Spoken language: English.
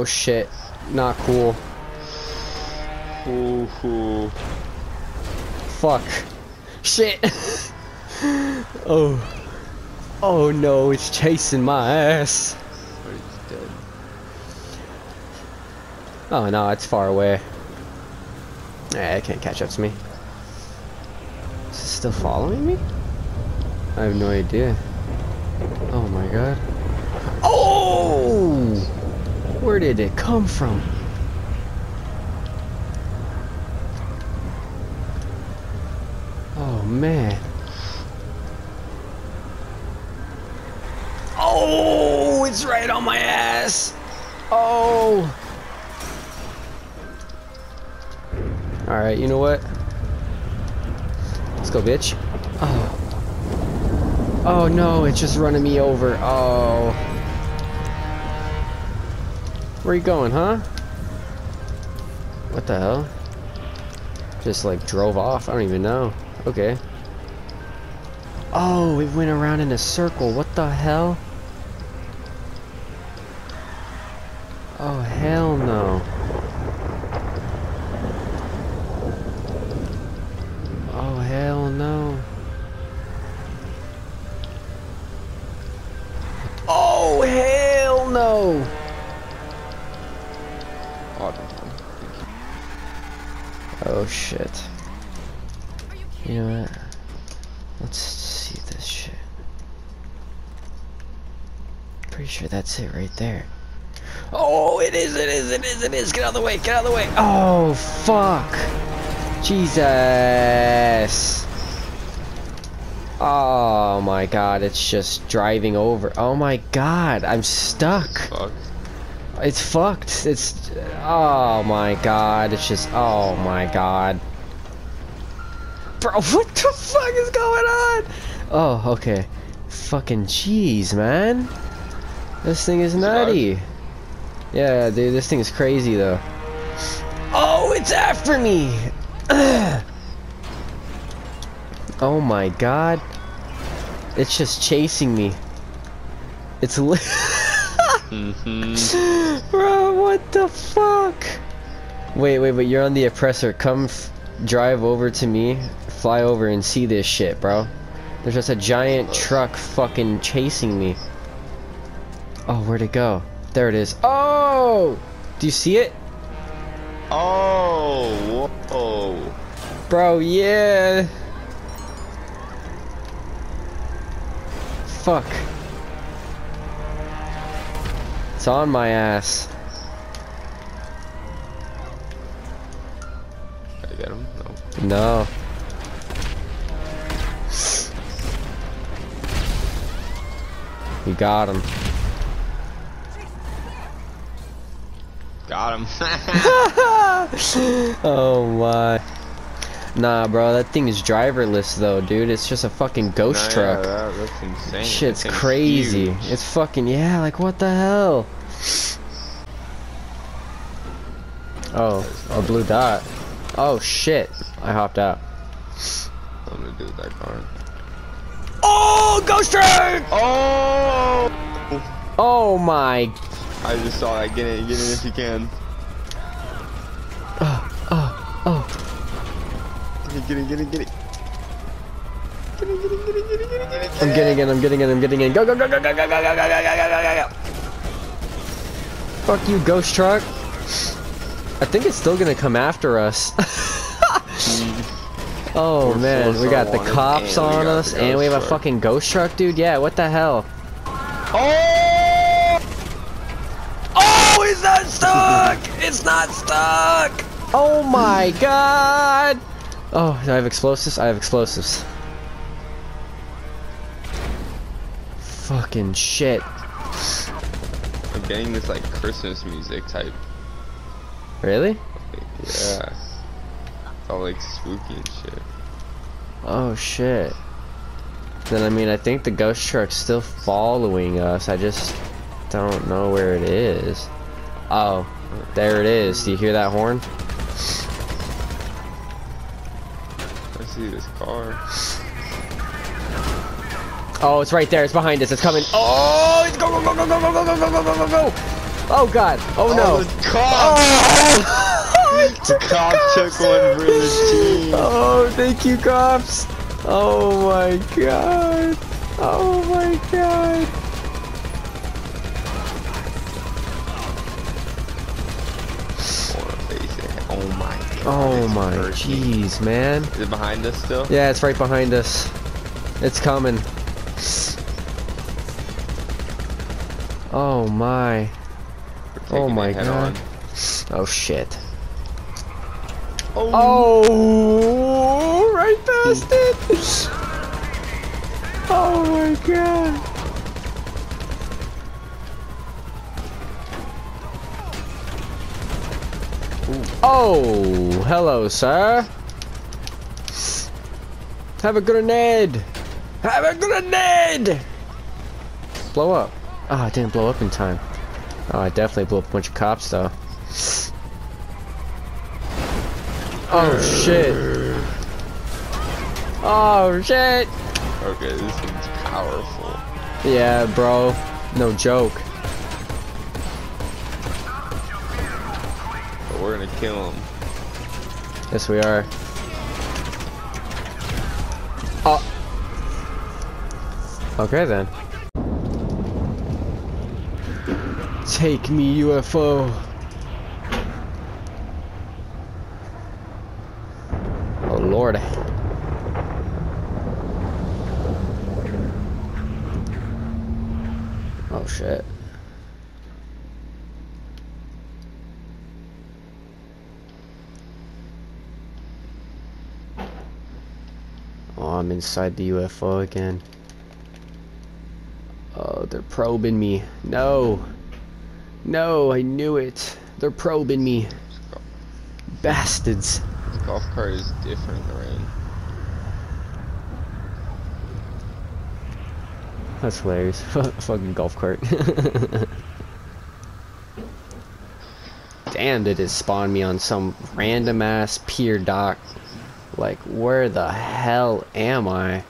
Oh shit. Not cool. Ooh, ooh. Fuck. Shit. oh. Oh no, it's chasing my ass. Oh, he's dead. Oh no, it's far away. Eh, it can't catch up to me. Is it still following me? I have no idea. Oh my god. Oh! Where did it come from? Oh man. Oh, it's right on my ass. Oh. All right, you know what? Let's go, bitch. Oh. Oh no, it's just running me over. Oh. Where are you going, huh? What the hell? Just like drove off. I don't even know. Okay. Oh, it went around in a circle. What the hell? Oh, hell no. Shit. You know what? Let's see this shit. Pretty sure that's it right there. Oh, it is, it is, it is, it is. Get out of the way, get out of the way. Oh, fuck. Jesus. Oh my god, it's just driving over. Oh my god, I'm stuck. Fuck. It's fucked. It's. Oh my god, it's just. Oh my god. Bro, what the fuck is going on? Oh, okay. Fucking jeez, man. This thing is nutty. Yeah, dude, this thing is crazy though. Oh, it's after me! oh my god. It's just chasing me. It's li- Mm-hmm. Bro, what the fuck? Wait, wait, wait, you're on the oppressor. Come f drive over to me, fly over and see this shit, bro. There's just a giant truck fucking chasing me. Oh, where'd it go? There it is. Oh! Do you see it? Oh, whoa. Bro, yeah. Fuck. It's on my ass. Did I get him? No. No. You got him. Got him. oh my. Nah, bro, that thing is driverless though, dude. It's just a fucking ghost Nah, truck. Yeah, that, that's insane. Shit's crazy. huge. It's fucking yeah, like what the hell? Oh, a blue dot. Oh shit. I hopped out. I'm gonna do that car. Oh, ghost truck! Oh! Oh my. I just saw that. Get in, get in if you can. Oh, oh, oh. Get get in, get in, get in. I'm getting in, I'm getting in, I'm getting in. Go, go, go, go, go, go, go, go, go, go, go, go, go, go, go. Fuck you, ghost truck. I think it's still gonna come after us. oh We're man, so we got the cops on us, and we have a fucking ghost truck, dude. Yeah, what the hell? Oh! Oh, it's not stuck! it's not stuck! Oh my god! Oh, do I have explosives? I have explosives. Fucking shit. I'm getting this like Christmas music type. Really? Yeah. It's all like spooky and shit. Oh shit. Then I mean I think the ghost truck's still following us. I just don't know where it is. Oh, there it is. Do you hear that horn? See this car. Oh, it's right there. It's behind us. It's coming. Oh, it's go go go go go go go go go go go go go. Oh God. Oh no. the cop! Oh, The cop took one for the team. Oh, thank you, cops. Oh my God. Oh my God. Oh my god. Oh my jeez, man. Is it behind us still? Yeah, it's right behind us. It's coming. Oh my. Oh my God. on. Oh shit. Oh. Oh, right past it. Oh my god. Oh, hello, sir. Have a grenade. Have a grenade. Blow up. Ah, oh, it didn't blow up in time. Oh, I definitely blew up a bunch of cops, though. Oh, shit. Oh, shit. Okay, this thing's powerful. Yeah, bro. No joke. We're gonna kill him. Yes, we are. Oh. Okay, then. Take me, UFO. Oh, Lord. Oh, shit. I'm inside the UFO again. Oh, they're probing me. No. No, I knew it. They're probing me. Bastards. This golf cart is different, Lorraine. That's hilarious. Fucking golf cart. Damn, did it spawn me on some random ass pier dock. Like, where the hell am I?